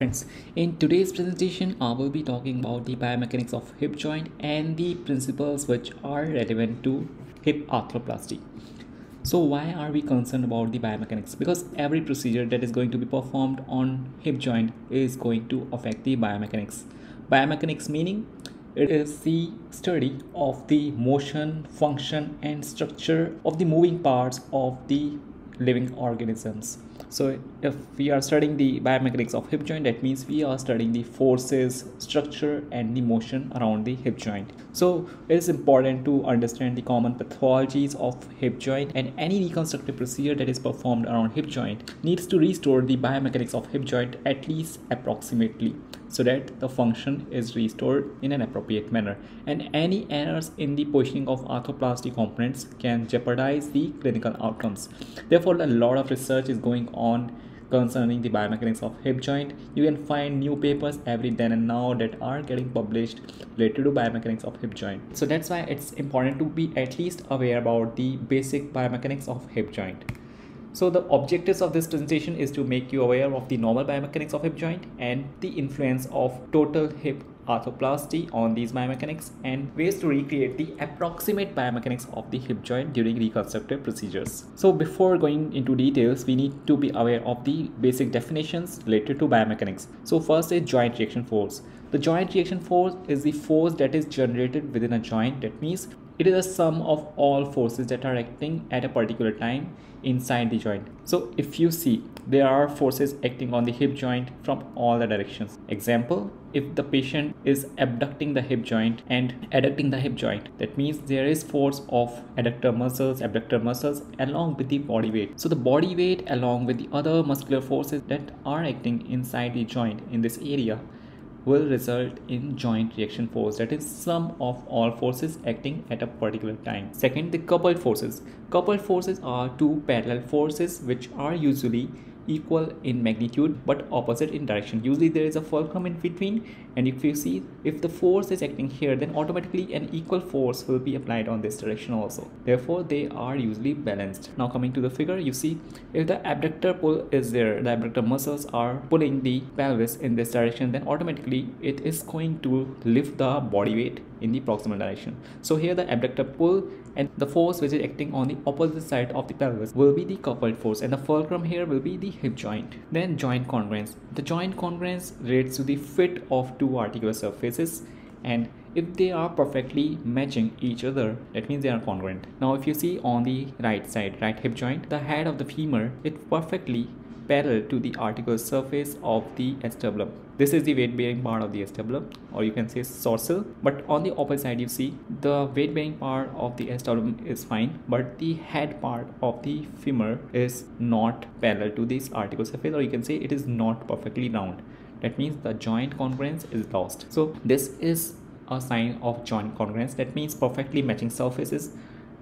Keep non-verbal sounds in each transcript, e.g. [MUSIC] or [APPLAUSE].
Friends, in today's presentation, I will be talking about the biomechanics of hip joint and the principles which are relevant to hip arthroplasty. So why are we concerned about the biomechanics? Because every procedure that is going to be performed on hip joint is going to affect the biomechanics. Biomechanics meaning it is the study of the motion, function and structure of the moving parts of the living organisms so if we are studying the biomechanics of hip joint that means we are studying the forces structure and the motion around the hip joint. So it is important to understand the common pathologies of hip joint and any reconstructive procedure that is performed around hip joint needs to restore the biomechanics of hip joint at least approximately so that the function is restored in an appropriate manner. And any errors in the positioning of arthroplasty components can jeopardize the clinical outcomes. Therefore a lot of research is going on concerning the biomechanics of hip joint. You can find new papers every then and now that are getting published related to biomechanics of hip joint. So that's why it's important to be at least aware about the basic biomechanics of hip joint so the objectives of this presentation is to make you aware of the normal biomechanics of hip joint and the influence of total hip arthroplasty on these biomechanics and ways to recreate the approximate biomechanics of the hip joint during reconstructive procedures. So before going into details, we need to be aware of the basic definitions related to biomechanics. So first is joint reaction force. The joint reaction force is the force that is generated within a joint. That means it is a sum of all forces that are acting at a particular time inside the joint. So if you see there are forces acting on the hip joint from all the directions. Example, if the patient is abducting the hip joint and adducting the hip joint, that means there is force of adductor muscles, abductor muscles along with the body weight. So the body weight along with the other muscular forces that are acting inside the joint in this area will result in joint reaction force that is sum of all forces acting at a particular time. Second the coupled forces. Coupled forces are two parallel forces which are usually equal in magnitude but opposite in direction. Usually there is a fulcrum in between and if you see if the force is acting here then automatically an equal force will be applied on this direction also. Therefore they are usually balanced. Now coming to the figure you see if the abductor pull is there the abductor muscles are pulling the pelvis in this direction then automatically it is going to lift the body weight in the proximal direction. So here the abductor pull and the force which is acting on the opposite side of the pelvis will be the coupled force and the fulcrum here will be the hip joint. Then joint congruence. The joint congruence relates to the fit of two articular surfaces and if they are perfectly matching each other that means they are congruent. Now if you see on the right side right hip joint the head of the femur it perfectly parallel to the articular surface of the acetabulum. This is the weight bearing part of the acetabulum or you can say sourcil but on the opposite side you see the weight bearing part of the acetabulum is fine but the head part of the femur is not parallel to this articular surface or you can say it is not perfectly round. That means the joint congruence is lost. So this is a sign of joint congruence that means perfectly matching surfaces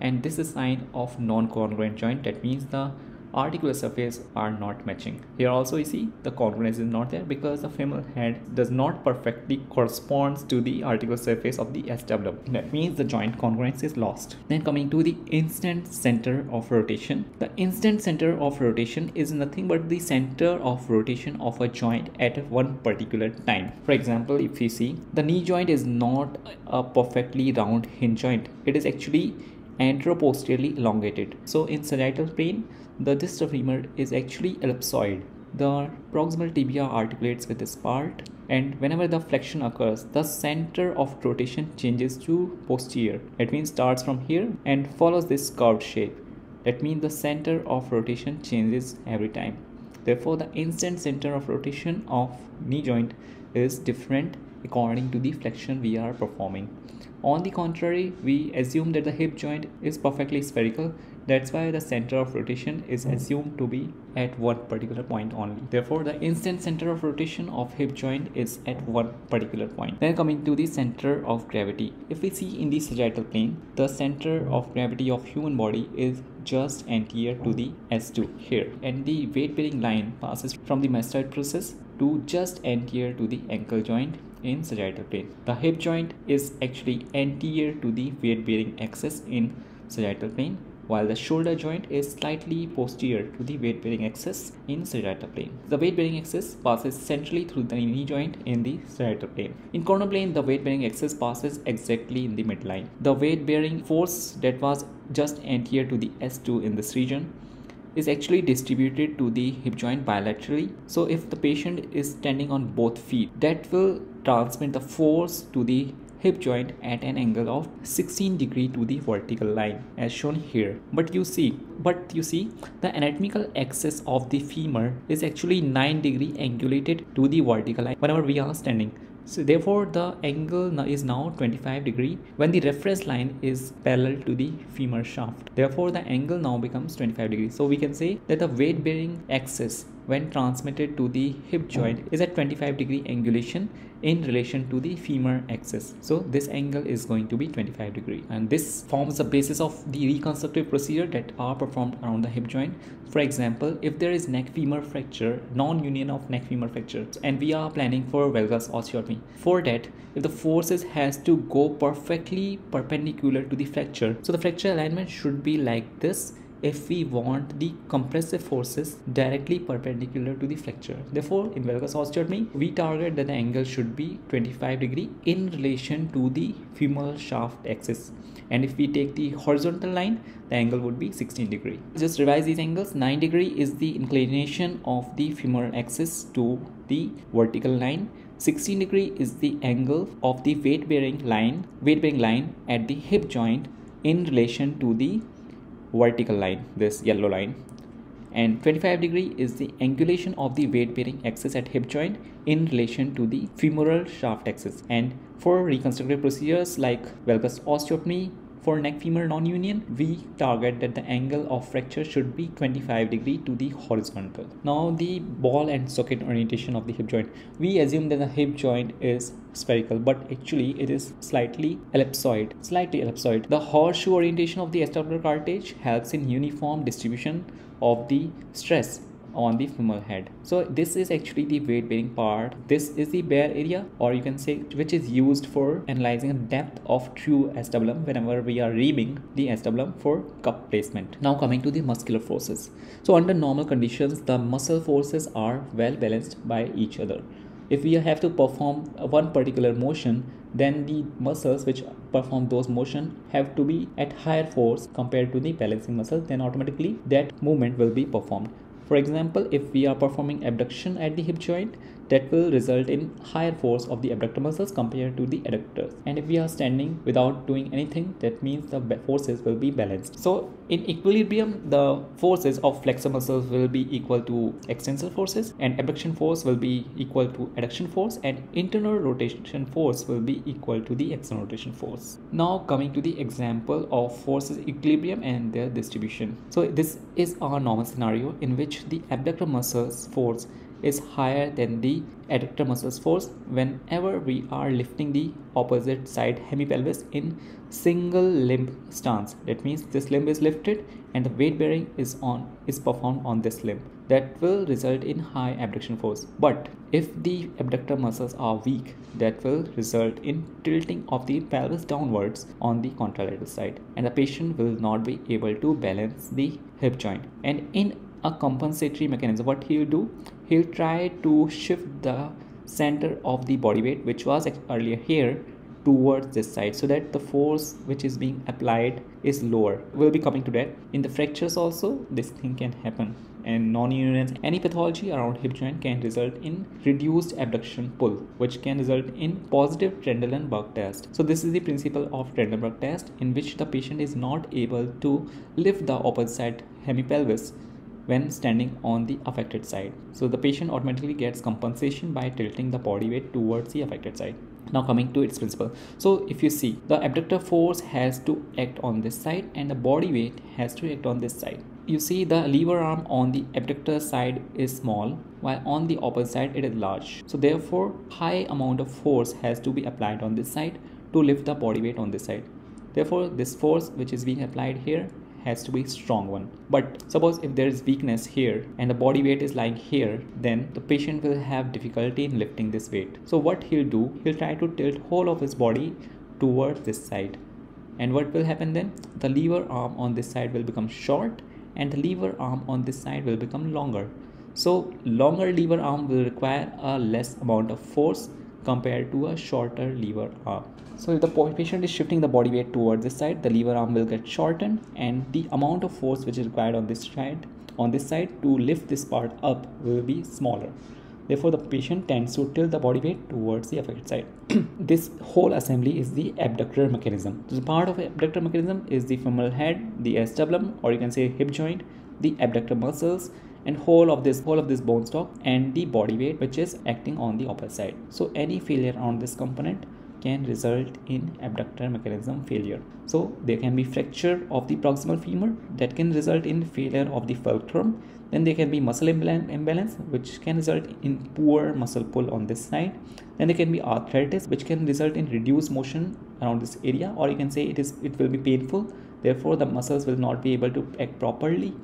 and this is a sign of non-congruent joint that means the articular surface are not matching. Here also you see the congruence is not there because the femoral head does not perfectly corresponds to the articular surface of the acetabulum. That means the joint congruence is lost. Then coming to the instant center of rotation. The instant center of rotation is nothing but the center of rotation of a joint at one particular time. For example, if you see the knee joint is not a perfectly round hinge joint. It is actually anteroposteriorly elongated. So in sagittal plane, the distal femur is actually ellipsoid. The proximal tibia articulates with this part and whenever the flexion occurs, the center of rotation changes to posterior. It means starts from here and follows this curved shape. That means the center of rotation changes every time. Therefore, the instant center of rotation of knee joint is different according to the flexion we are performing. On the contrary, we assume that the hip joint is perfectly spherical. That's why the center of rotation is assumed to be at one particular point only. Therefore, the instant center of rotation of hip joint is at one particular point. Then coming to the center of gravity. If we see in the sagittal plane, the center of gravity of human body is just anterior to the S2 here and the weight bearing line passes from the mastoid process to just anterior to the ankle joint in sagittal plane. The hip joint is actually anterior to the weight bearing axis in sagittal plane while the shoulder joint is slightly posterior to the weight bearing axis in sagittal plane. The weight bearing axis passes centrally through the knee joint in the sagittal plane. In coronal plane, the weight bearing axis passes exactly in the midline. The weight bearing force that was just anterior to the S2 in this region is actually distributed to the hip joint bilaterally. So if the patient is standing on both feet, that will transmit the force to the hip joint at an angle of 16 degree to the vertical line as shown here but you see but you see the anatomical axis of the femur is actually 9 degree angulated to the vertical line whenever we are standing so therefore the angle is now 25 degree when the reference line is parallel to the femur shaft. Therefore the angle now becomes 25 degree. So we can say that the weight bearing axis when transmitted to the hip joint is at 25 degree angulation in relation to the femur axis. So this angle is going to be 25 degree and this forms the basis of the reconstructive procedure that are performed around the hip joint. For example, if there is neck femur fracture, non-union of neck femur fracture and we are planning for valgus osteotomy. For that, if the forces has to go perfectly perpendicular to the fracture, so the fracture alignment should be like this if we want the compressive forces directly perpendicular to the fracture. Therefore, in osteotomy, we target that the angle should be 25 degree in relation to the femoral shaft axis. And if we take the horizontal line, the angle would be 16 degree. Just revise these angles. 9 degree is the inclination of the femoral axis to the vertical line 16 degree is the angle of the weight bearing line weight bearing line at the hip joint in relation to the vertical line this yellow line. And 25 degree is the angulation of the weight bearing axis at hip joint in relation to the femoral shaft axis. And for reconstructive procedures like valgus osteotomy for neck femur non-union, we target that the angle of fracture should be 25 degree to the horizontal. Now the ball and socket orientation of the hip joint. We assume that the hip joint is spherical but actually it is slightly ellipsoid slightly ellipsoid the horseshoe orientation of the acetabular cartilage helps in uniform distribution of the stress on the femoral head. So this is actually the weight bearing part. This is the bare area or you can say which is used for analyzing the depth of true acetabulum whenever we are reaming the acetabulum for cup placement. Now coming to the muscular forces. So under normal conditions the muscle forces are well balanced by each other. If we have to perform one particular motion then the muscles which perform those motion have to be at higher force compared to the balancing muscle then automatically that movement will be performed for example, if we are performing abduction at the hip joint, that will result in higher force of the abductor muscles compared to the adductors. And if we are standing without doing anything that means the forces will be balanced. So in equilibrium the forces of flexor muscles will be equal to extensor forces and abduction force will be equal to adduction force and internal rotation force will be equal to the external rotation force. Now coming to the example of forces equilibrium and their distribution. So this is our normal scenario in which the abductor muscles force is higher than the adductor muscles force whenever we are lifting the opposite side hemipelvis in single limb stance. That means this limb is lifted and the weight bearing is on is performed on this limb. That will result in high abduction force. But if the abductor muscles are weak that will result in tilting of the pelvis downwards on the contralateral side and the patient will not be able to balance the hip joint. And in a compensatory mechanism what he'll do he'll try to shift the center of the body weight which was earlier here towards this side so that the force which is being applied is lower. We'll be coming to that. In the fractures also this thing can happen. And non-unions any pathology around hip joint can result in reduced abduction pull which can result in positive Trendelenburg test. So this is the principle of Trendelenburg test in which the patient is not able to lift the opposite hemipelvis when standing on the affected side. So the patient automatically gets compensation by tilting the body weight towards the affected side. Now coming to its principle. So if you see the abductor force has to act on this side and the body weight has to act on this side. You see the lever arm on the abductor side is small while on the opposite side it is large. So therefore high amount of force has to be applied on this side to lift the body weight on this side. Therefore this force which is being applied here has to be strong one. But suppose if there is weakness here and the body weight is lying here then the patient will have difficulty in lifting this weight. So what he'll do he'll try to tilt whole of his body towards this side. And what will happen then? The lever arm on this side will become short and the lever arm on this side will become longer. So longer lever arm will require a less amount of force compared to a shorter lever arm so if the patient is shifting the body weight towards this side the lever arm will get shortened and the amount of force which is required on this side on this side to lift this part up will be smaller Therefore, the patient tends to tilt the body weight towards the affected side. [CLEARS THROAT] this whole assembly is the abductor mechanism. So, the part of abductor mechanism is the femoral head, the acetabulum, or you can say hip joint, the abductor muscles, and whole of this whole of this bone stock and the body weight which is acting on the opposite side. So, any failure on this component can result in abductor mechanism failure. So there can be fracture of the proximal femur that can result in failure of the fulcrum. Then there can be muscle imbalance which can result in poor muscle pull on this side. Then there can be arthritis which can result in reduced motion around this area or you can say it is it will be painful. Therefore the muscles will not be able to act properly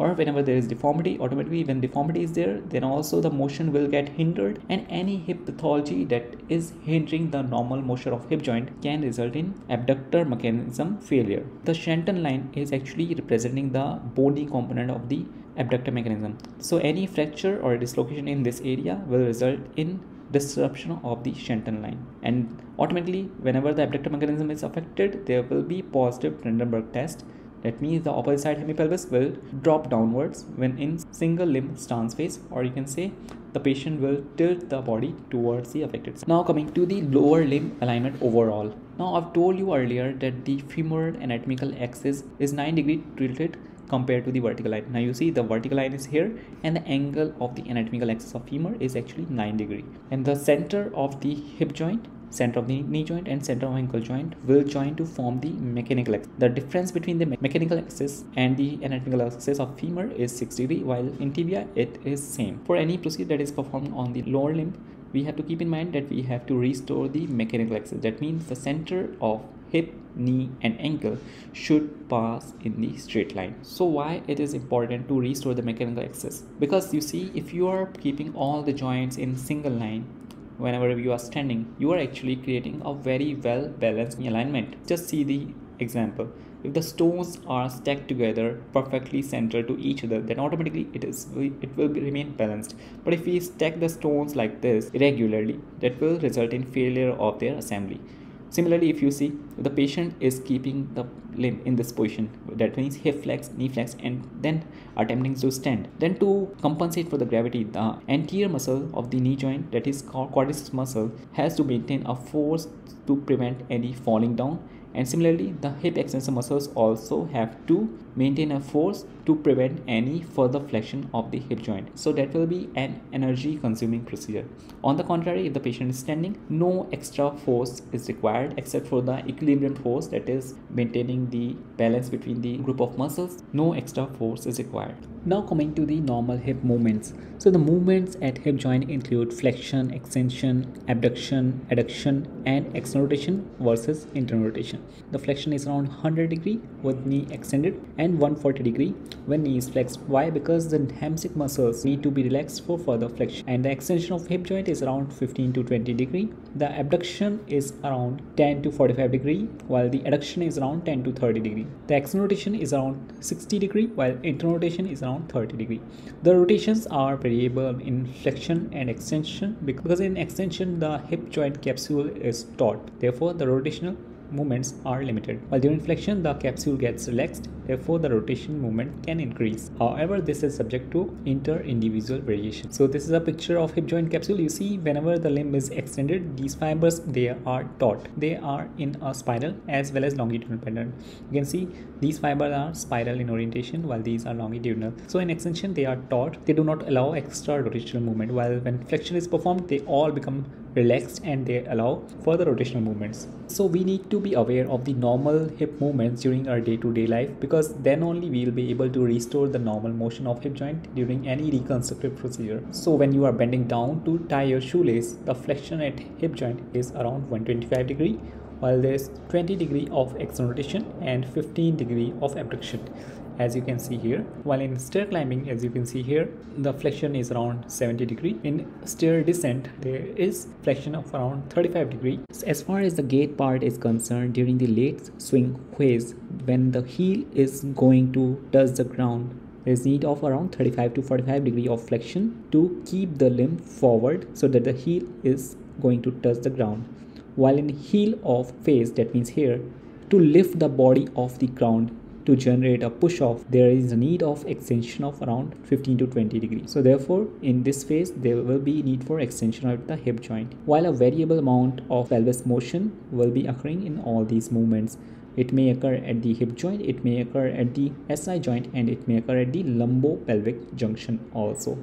or whenever there is deformity automatically when deformity is there then also the motion will get hindered and any hip pathology that is hindering the normal motion of hip joint can result in abductor mechanism failure the shenton line is actually representing the bony component of the abductor mechanism. So any fracture or dislocation in this area will result in disruption of the Shenton line and automatically whenever the abductor mechanism is affected there will be positive Trendelenburg test that means the opposite side hemipelvis will drop downwards when in single limb stance phase or you can say the patient will tilt the body towards the affected side. Now coming to the lower limb alignment overall. Now I've told you earlier that the femoral anatomical axis is 9 degree tilted compared to the vertical line. Now you see the vertical line is here and the angle of the anatomical axis of femur is actually 9 degree. And the center of the hip joint center of the knee joint and center of ankle joint will join to form the mechanical axis. The difference between the mechanical axis and the anatomical axis of femur is 6 degree while in tibia it is same. For any procedure that is performed on the lower limb we have to keep in mind that we have to restore the mechanical axis. That means the center of hip, knee and ankle should pass in the straight line. So why it is important to restore the mechanical axis? Because you see if you are keeping all the joints in single line whenever you are standing, you are actually creating a very well balanced alignment. Just see the example. If the stones are stacked together perfectly centered to each other, then automatically it is it will remain balanced. But if we stack the stones like this irregularly, that will result in failure of their assembly. Similarly, if you see the patient is keeping the limb in this position, that means hip flex, knee flex, and then attempting to stand. Then to compensate for the gravity, the anterior muscle of the knee joint, that is quadriceps muscle, has to maintain a force to prevent any falling down and similarly the hip extensor muscles also have to maintain a force to prevent any further flexion of the hip joint so that will be an energy consuming procedure on the contrary if the patient is standing no extra force is required except for the equilibrium force that is maintaining the balance between the group of muscles no extra force is required now coming to the normal hip movements. So the movements at hip joint include flexion, extension, abduction, adduction and external rotation versus internal rotation. The flexion is around 100 degree with knee extended and 140 degree when knee is flexed. Why? Because the hamstring muscles need to be relaxed for further flexion and the extension of hip joint is around 15 to 20 degree. The abduction is around 10 to 45 degree while the adduction is around 10 to 30 degree. The external rotation is around 60 degree while internal rotation is around 30 degree the rotations are variable in flexion and extension because in extension the hip joint capsule is taut therefore the rotational movements are limited. While during flexion, the capsule gets relaxed, therefore the rotation movement can increase. However, this is subject to inter-individual variation. So this is a picture of hip joint capsule. You see, whenever the limb is extended, these fibers, they are taut. They are in a spiral as well as longitudinal pattern. You can see these fibers are spiral in orientation while these are longitudinal. So in extension, they are taut. They do not allow extra rotational movement. While when flexion is performed, they all become relaxed and they allow further rotational movements. So we need to be aware of the normal hip movements during our day-to-day life because then only we will be able to restore the normal motion of hip joint during any reconstructive procedure. So when you are bending down to tie your shoelace, the flexion at hip joint is around 125 degree while there is 20 degree of external rotation and 15 degree of abduction as you can see here. While in stair climbing as you can see here the flexion is around 70 degree. In stair descent there is flexion of around 35 degree. As far as the gait part is concerned during the late swing phase when the heel is going to touch the ground there is need of around 35 to 45 degree of flexion to keep the limb forward so that the heel is going to touch the ground. While in heel off phase that means here to lift the body off the ground to generate a push off there is a need of extension of around 15 to 20 degrees so therefore in this phase there will be need for extension of the hip joint while a variable amount of pelvis motion will be occurring in all these movements it may occur at the hip joint, it may occur at the SI joint, and it may occur at the lumbo pelvic junction also.